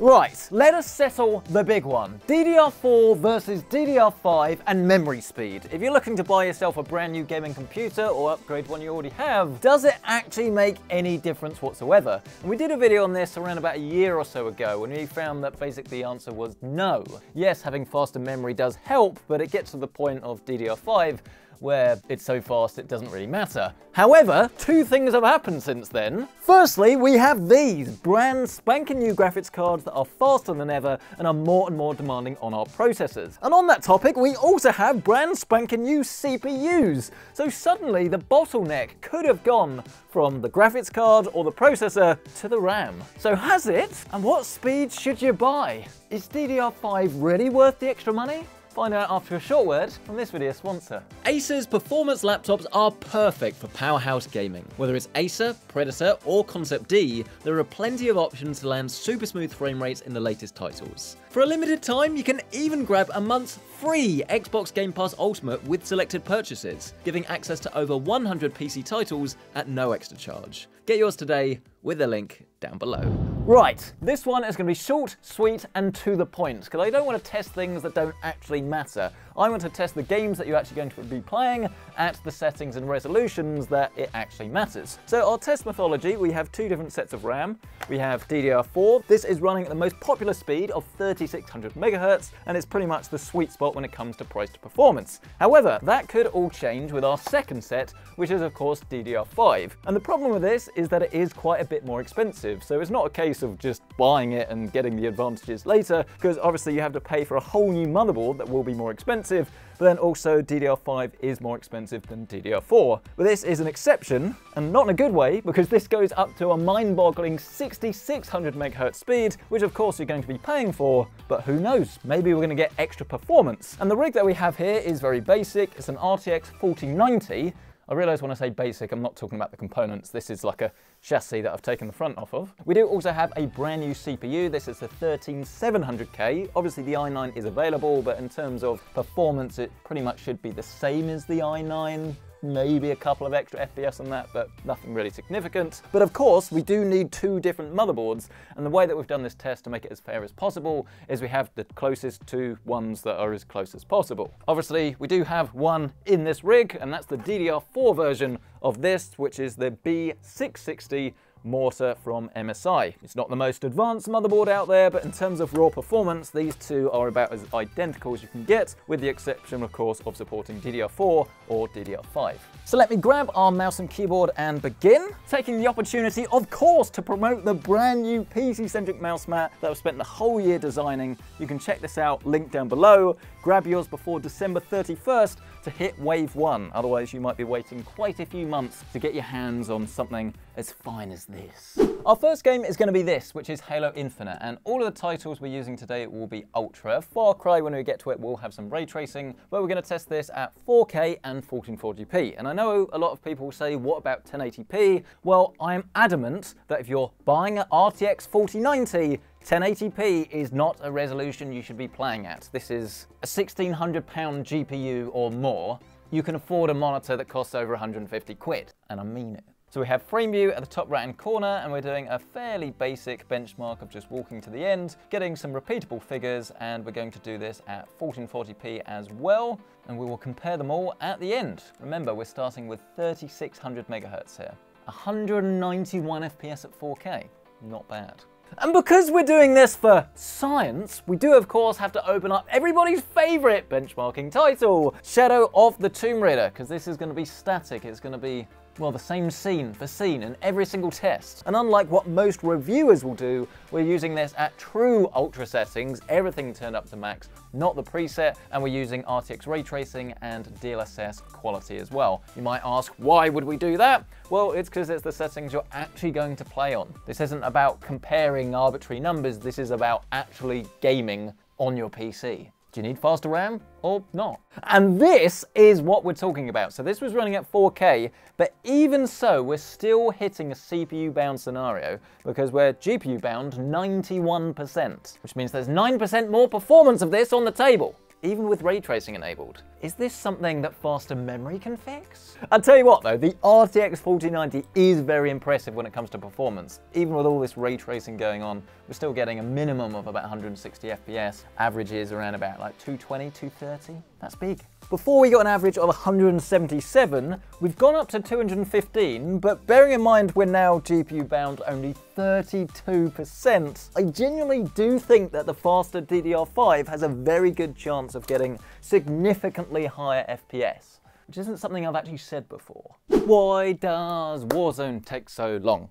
Right, let us settle the big one. DDR4 versus DDR5 and memory speed. If you're looking to buy yourself a brand new gaming computer or upgrade one you already have, does it actually make any difference whatsoever? And we did a video on this around about a year or so ago and we found that basically the answer was no. Yes, having faster memory does help, but it gets to the point of DDR5 where it's so fast it doesn't really matter. However, two things have happened since then. Firstly, we have these brand spanking new graphics cards that are faster than ever and are more and more demanding on our processors. And on that topic, we also have brand spanking new CPUs. So suddenly the bottleneck could have gone from the graphics card or the processor to the RAM. So has it? And what speed should you buy? Is DDR5 really worth the extra money? Find out after a short word from this video sponsor. Acer's performance laptops are perfect for powerhouse gaming. Whether it's Acer, Predator, or Concept D, there are plenty of options to land super smooth frame rates in the latest titles. For a limited time, you can even grab a month's free Xbox Game Pass Ultimate with selected purchases, giving access to over 100 PC titles at no extra charge. Get yours today with a link down below. Right, this one is going to be short, sweet, and to the point, because I don't want to test things that don't actually matter. I want to test the games that you're actually going to be playing at the settings and resolutions that it actually matters. So our test methodology, we have two different sets of RAM. We have DDR4. This is running at the most popular speed of 3600 megahertz, and it's pretty much the sweet spot when it comes to price to performance. However, that could all change with our second set, which is of course DDR5. And the problem with this is that it is quite a bit more expensive. So it's not a case of just buying it and getting the advantages later, because obviously you have to pay for a whole new motherboard that will be more expensive, but then also DDR5 is more expensive than DDR4. But this is an exception, and not in a good way, because this goes up to a mind-boggling 6600 megahertz speed, which of course you're going to be paying for, but who knows, maybe we're going to get extra performance. And the rig that we have here is very basic, it's an RTX 4090, I realise when I say basic, I'm not talking about the components. This is like a chassis that I've taken the front off of. We do also have a brand new CPU. This is the 13700K. Obviously the i9 is available, but in terms of performance, it pretty much should be the same as the i9 maybe a couple of extra FPS on that, but nothing really significant. But of course, we do need two different motherboards, and the way that we've done this test to make it as fair as possible is we have the closest two ones that are as close as possible. Obviously, we do have one in this rig, and that's the DDR4 version of this, which is the B660 mortar from MSI. It's not the most advanced motherboard out there, but in terms of raw performance, these two are about as identical as you can get, with the exception, of course, of supporting DDR4 or DDR5. So let me grab our mouse and keyboard and begin, taking the opportunity, of course, to promote the brand new PC-centric mouse mat that I've spent the whole year designing. You can check this out, link down below. Grab yours before December 31st to hit wave one. Otherwise, you might be waiting quite a few months to get your hands on something as fine as this. Our first game is going to be this, which is Halo Infinite, and all of the titles we're using today will be Ultra. Far Cry, when we get to it, will have some ray tracing, but we're going to test this at 4K and 1440p. And I know a lot of people say, what about 1080p? Well, I'm adamant that if you're buying an RTX 4090, 1080p is not a resolution you should be playing at. This is a 1600 pound GPU or more. You can afford a monitor that costs over 150 quid, and I mean it. So we have FrameView at the top right hand corner and we're doing a fairly basic benchmark of just walking to the end, getting some repeatable figures and we're going to do this at 1440p as well and we will compare them all at the end. Remember we're starting with 3600 megahertz here. 191 FPS at 4K, not bad. And because we're doing this for science, we do of course have to open up everybody's favorite benchmarking title, Shadow of the Tomb Raider, because this is going to be static, it's going to be well, the same scene for scene in every single test. And unlike what most reviewers will do, we're using this at true ultra settings, everything turned up to max, not the preset, and we're using RTX ray tracing and DLSS quality as well. You might ask, why would we do that? Well, it's because it's the settings you're actually going to play on. This isn't about comparing arbitrary numbers, this is about actually gaming on your PC. Do you need faster RAM or not? And this is what we're talking about. So this was running at 4K, but even so, we're still hitting a CPU bound scenario because we're GPU bound 91%, which means there's 9% more performance of this on the table even with ray tracing enabled. Is this something that faster memory can fix? I'll tell you what though, the RTX 4090 is very impressive when it comes to performance. Even with all this ray tracing going on, we're still getting a minimum of about 160 FPS. Average is around about like 220, 230. That's big. Before we got an average of 177, we've gone up to 215, but bearing in mind we're now GPU bound only 32%, I genuinely do think that the faster DDR5 has a very good chance of getting significantly higher FPS, which isn't something I've actually said before. Why does Warzone take so long?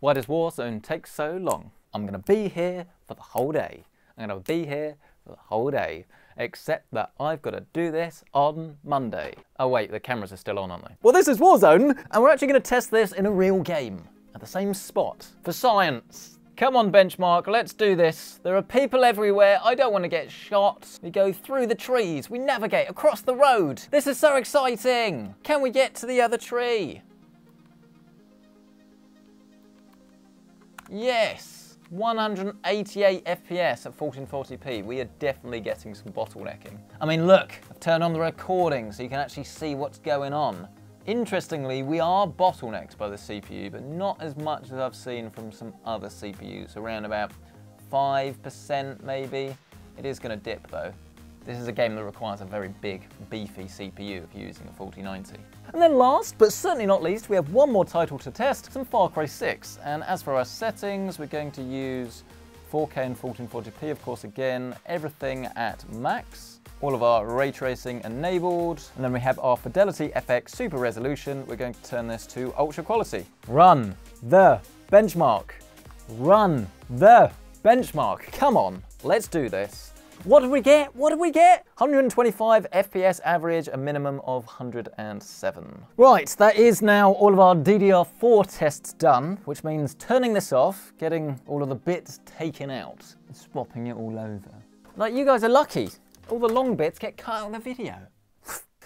Why does Warzone take so long? I'm gonna be here for the whole day. I'm gonna be here for the whole day except that I've got to do this on Monday. Oh wait, the cameras are still on, aren't they? Well, this is Warzone, and we're actually to test this in a real game, at the same spot, for science. Come on, Benchmark, let's do this. There are people everywhere, I don't want to get shot. We go through the trees, we navigate across the road. This is so exciting. Can we get to the other tree? Yes. 188 FPS at 1440p. We are definitely getting some bottlenecking. I mean, look, I've turned on the recording so you can actually see what's going on. Interestingly, we are bottlenecked by the CPU, but not as much as I've seen from some other CPUs, around about 5% maybe. It is going to dip though. This is a game that requires a very big, beefy CPU if you're using a 4090. And then last, but certainly not least, we have one more title to test, some Far Cry 6. And as for our settings, we're going to use 4K and 1440p, of course, again, everything at max. All of our ray tracing enabled. And then we have our Fidelity FX Super Resolution. We're going to turn this to ultra quality. Run the benchmark. Run the benchmark. Come on, let's do this. What did we get? What did we get? 125 FPS average, a minimum of 107. Right, that is now all of our DDR4 tests done, which means turning this off, getting all of the bits taken out, and swapping it all over. Like, you guys are lucky. All the long bits get cut out of the video.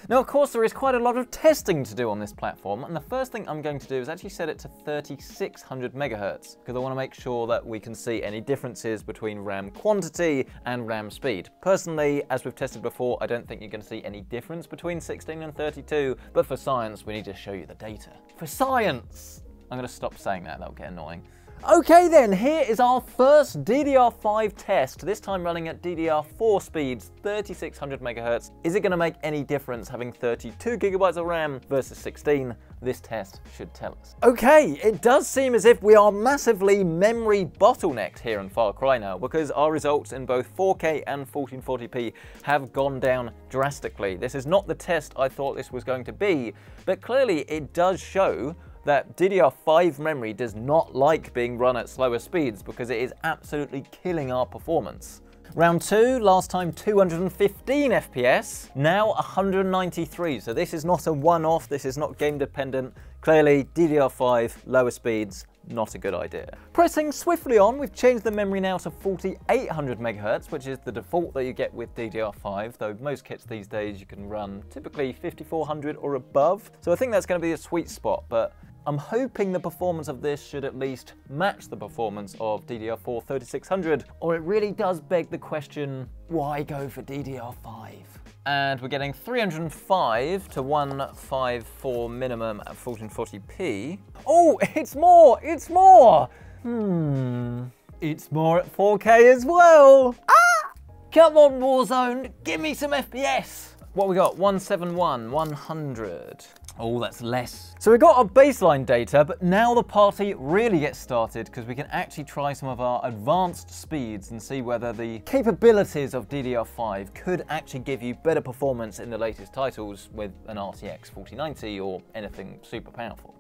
Now, of course, there is quite a lot of testing to do on this platform, and the first thing I'm going to do is actually set it to 3600 megahertz, because I want to make sure that we can see any differences between RAM quantity and RAM speed. Personally, as we've tested before, I don't think you're going to see any difference between 16 and 32, but for science, we need to show you the data. For science! I'm going to stop saying that, that'll get annoying. Okay then, here is our first DDR5 test, this time running at DDR4 speeds, 3600 megahertz. Is it going to make any difference having 32 gigabytes of RAM versus 16? This test should tell us. Okay, it does seem as if we are massively memory bottlenecked here in Far Cry now, because our results in both 4K and 1440p have gone down drastically. This is not the test I thought this was going to be, but clearly it does show that DDR5 memory does not like being run at slower speeds because it is absolutely killing our performance. Round 2, last time 215 FPS, now 193, so this is not a one-off, this is not game dependent. Clearly, DDR5, lower speeds, not a good idea. Pressing swiftly on, we've changed the memory now to 4800 MHz, which is the default that you get with DDR5, though most kits these days you can run typically 5400 or above. So I think that's to be a sweet spot, but I'm hoping the performance of this should at least match the performance of DDR4 3600, or it really does beg the question, why go for DDR5? And we're getting 305 to 154 minimum at 1440p. Oh, it's more, it's more! Hmm, it's more at 4K as well. Ah! Come on, Warzone, give me some FPS. What we got? 171, 100. Oh, that's less. So we got our baseline data, but now the party really gets started because we can actually try some of our advanced speeds and see whether the capabilities of DDR5 could actually give you better performance in the latest titles with an RTX 4090 or anything super powerful.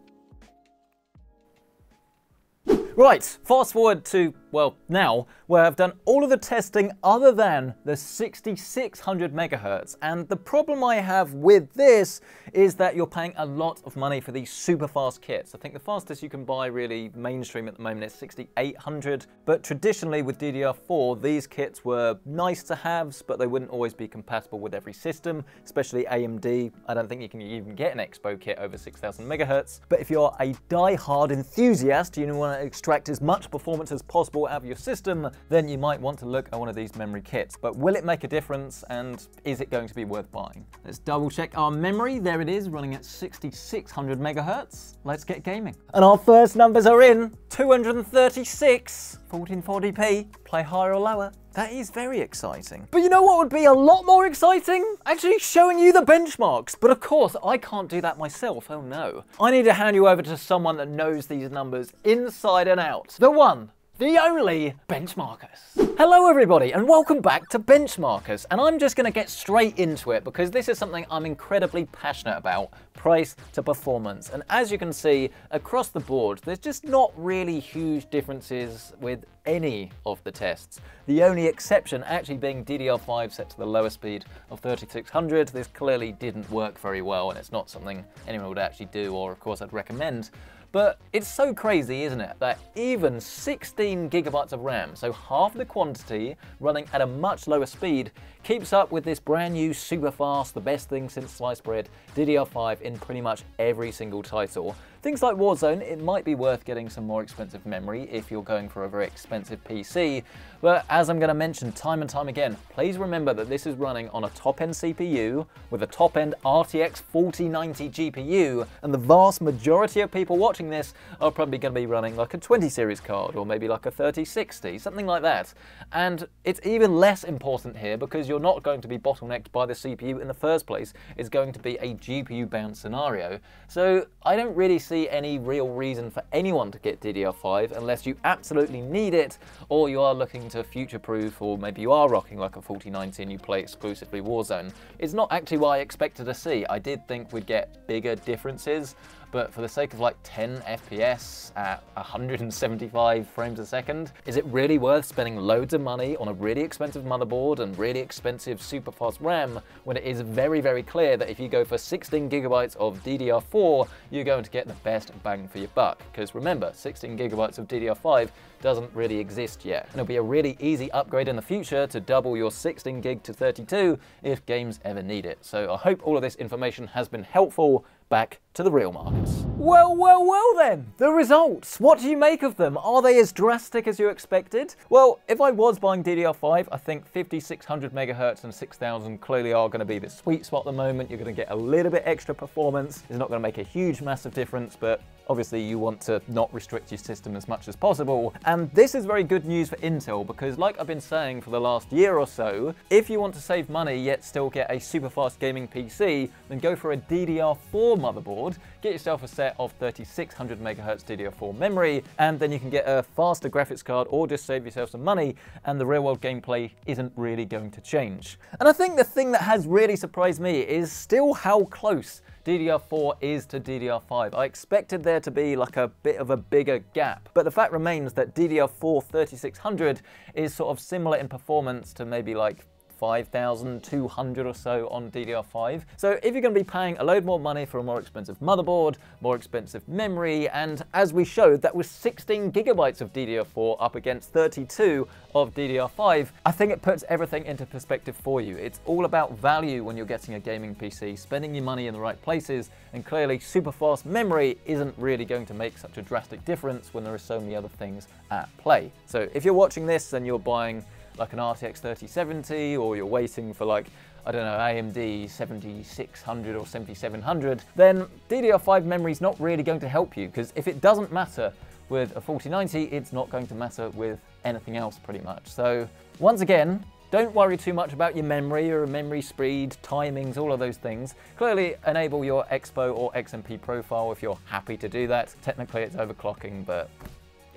Right, fast forward to, well, now, where I've done all of the testing other than the 6600 megahertz. And the problem I have with this is that you're paying a lot of money for these super fast kits. I think the fastest you can buy really mainstream at the moment is 6800. But traditionally with DDR4, these kits were nice to haves, but they wouldn't always be compatible with every system, especially AMD. I don't think you can even get an Expo kit over 6000 megahertz. But if you're a die-hard enthusiast, you want to extract as much performance as possible out of your system, then you might want to look at one of these memory kits. But will it make a difference and is it going to be worth buying? Let's double check our memory. There it is, running at 6600 megahertz. Let's get gaming. And our first numbers are in 236, 1440p, play higher or lower. That is very exciting. But you know what would be a lot more exciting? Actually showing you the benchmarks. But of course, I can't do that myself, oh no. I need to hand you over to someone that knows these numbers inside and out. The one, the only Benchmarkers. Hello everybody and welcome back to Benchmarkers and I'm just going to get straight into it because this is something I'm incredibly passionate about, price to performance. And as you can see across the board there's just not really huge differences with any of the tests. The only exception actually being DDR5 set to the lower speed of 3600. This clearly didn't work very well and it's not something anyone would actually do or of course I'd recommend. But it's so crazy, isn't it, that even 16 gigabytes of RAM, so half the quantity, running at a much lower speed, keeps up with this brand new super fast, the best thing since sliced bread, DDR5 in pretty much every single title. Things like Warzone, it might be worth getting some more expensive memory if you're going for a very expensive PC, but as I'm going to mention time and time again, please remember that this is running on a top-end CPU with a top-end RTX 4090 GPU, and the vast majority of people watching this are probably going to be running like a 20 series card or maybe like a 3060, something like that. And it's even less important here because you're not going to be bottlenecked by the CPU in the first place. It's going to be a GPU-bound scenario. So I don't really see see any real reason for anyone to get DDR5 unless you absolutely need it or you are looking to future-proof or maybe you are rocking like a 4090 and you play exclusively Warzone. It's not actually what I expected to see. I did think we'd get bigger differences but for the sake of like 10 FPS at 175 frames a second, is it really worth spending loads of money on a really expensive motherboard and really expensive super fast RAM when it is very, very clear that if you go for 16 gigabytes of DDR4, you're going to get the best bang for your buck. Because remember, 16 gigabytes of DDR5 doesn't really exist yet. And it'll be a really easy upgrade in the future to double your 16 gig to 32 if games ever need it. So I hope all of this information has been helpful back to the real markets. Well, well, well then, the results. What do you make of them? Are they as drastic as you expected? Well, if I was buying DDR5, I think 5600 megahertz and 6000 clearly are going to be the sweet spot at the moment. You're going to get a little bit extra performance. It's not going to make a huge massive difference, but Obviously, you want to not restrict your system as much as possible. And this is very good news for Intel because like I've been saying for the last year or so, if you want to save money yet still get a super fast gaming PC, then go for a DDR4 motherboard, get yourself a set of 3600 MHz DDR4 memory, and then you can get a faster graphics card or just save yourself some money, and the real world gameplay isn't really going to change. And I think the thing that has really surprised me is still how close DDR4 is to DDR5. I expected there to be like a bit of a bigger gap, but the fact remains that DDR4 3600 is sort of similar in performance to maybe like 5,200 or so on DDR5. So if you're going to be paying a load more money for a more expensive motherboard, more expensive memory, and as we showed, that was 16 gigabytes of DDR4 up against 32 of DDR5, I think it puts everything into perspective for you. It's all about value when you're getting a gaming PC, spending your money in the right places, and clearly super fast memory isn't really going to make such a drastic difference when there are so many other things at play. So if you're watching this and you're buying like an RTX 3070 or you're waiting for like I don't know, AMD 7600 or 7700, then DDR5 memory is not really going to help you because if it doesn't matter with a 4090, it's not going to matter with anything else pretty much. So once again, don't worry too much about your memory or memory speed, timings, all of those things. Clearly enable your Expo or XMP profile if you're happy to do that. Technically it's overclocking, but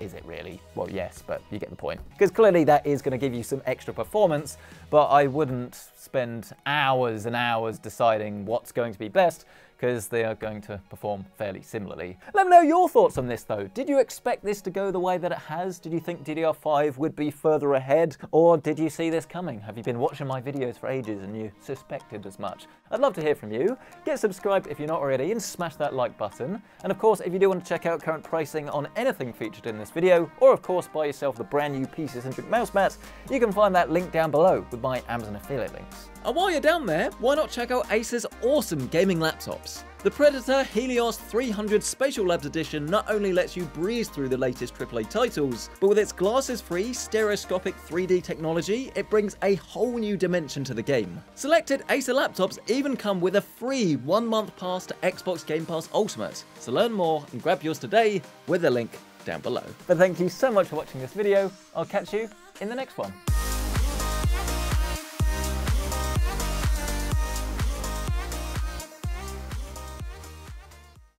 is it really? Well, yes, but you get the point. Because clearly that is going to give you some extra performance, but I wouldn't spend hours and hours deciding what's going to be best because they are going to perform fairly similarly. Let me know your thoughts on this though. Did you expect this to go the way that it has? Did you think DDR5 would be further ahead? Or did you see this coming? Have you been watching my videos for ages and you suspected as much? I'd love to hear from you. Get subscribed if you're not already and smash that like button. And of course, if you do want to check out current pricing on anything featured in this video, or of course buy yourself the brand new PC-centric mouse mats, you can find that link down below with my Amazon affiliate links. And while you're down there, why not check out Acer's awesome gaming laptops? The Predator Helios 300 Spatial Labs Edition not only lets you breeze through the latest AAA titles, but with its glasses-free stereoscopic 3D technology, it brings a whole new dimension to the game. Selected Acer laptops even come with a free one-month pass to Xbox Game Pass Ultimate, so learn more and grab yours today with the link down below. But thank you so much for watching this video. I'll catch you in the next one.